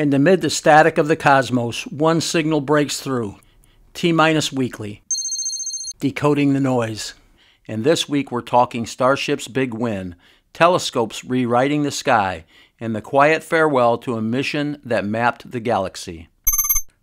And amid the static of the cosmos, one signal breaks through T Minus Weekly, decoding the noise. And this week we're talking Starship's big win, telescopes rewriting the sky, and the quiet farewell to a mission that mapped the galaxy.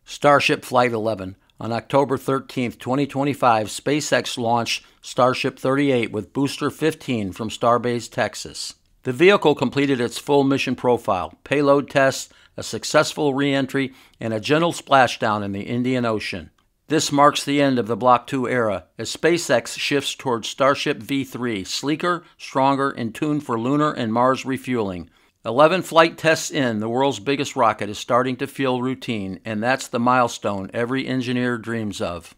Starship Flight 11. On October 13, 2025, SpaceX launched Starship 38 with Booster 15 from Starbase, Texas. The vehicle completed its full mission profile, payload tests, a successful reentry, and a gentle splashdown in the Indian Ocean. This marks the end of the Block 2 era as SpaceX shifts towards Starship V3, sleeker, stronger, and tuned for lunar and Mars refueling. 11 flight tests in, the world's biggest rocket is starting to feel routine, and that's the milestone every engineer dreams of.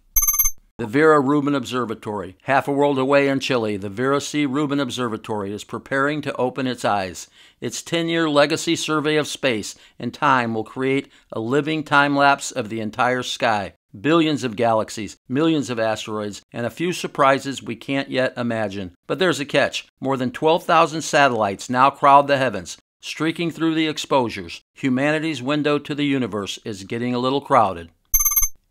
The Vera Rubin Observatory. Half a world away in Chile, the Vera C. Rubin Observatory is preparing to open its eyes. Its 10 year legacy survey of space and time will create a living time lapse of the entire sky. Billions of galaxies, millions of asteroids, and a few surprises we can't yet imagine. But there's a catch. More than 12,000 satellites now crowd the heavens, streaking through the exposures. Humanity's window to the universe is getting a little crowded.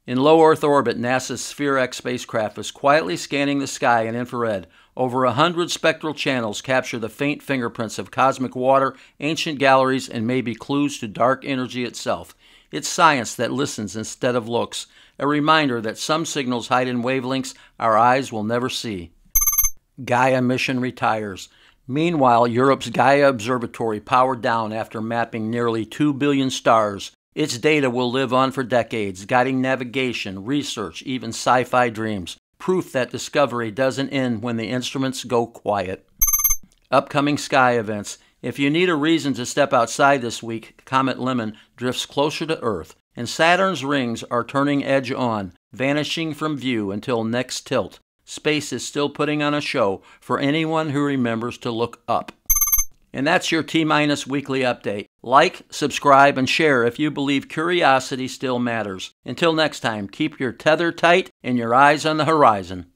In low Earth orbit, NASA's SPHEREx spacecraft is quietly scanning the sky in infrared. Over a hundred spectral channels capture the faint fingerprints of cosmic water, ancient galleries, and maybe clues to dark energy itself. It's science that listens instead of looks, a reminder that some signals hide in wavelengths our eyes will never see. Gaia mission retires. Meanwhile, Europe's Gaia Observatory powered down after mapping nearly 2 billion stars. Its data will live on for decades, guiding navigation, research, even sci fi dreams. Proof that discovery doesn't end when the instruments go quiet. Upcoming sky events. If you need a reason to step outside this week, Comet Lemmon drifts closer to Earth, and Saturn's rings are turning edge on, vanishing from view until next tilt. Space is still putting on a show for anyone who remembers to look up. And that's your T Minus Weekly Update. Like, subscribe, and share if you believe curiosity still matters. Until next time, keep your tether tight and your eyes on the horizon.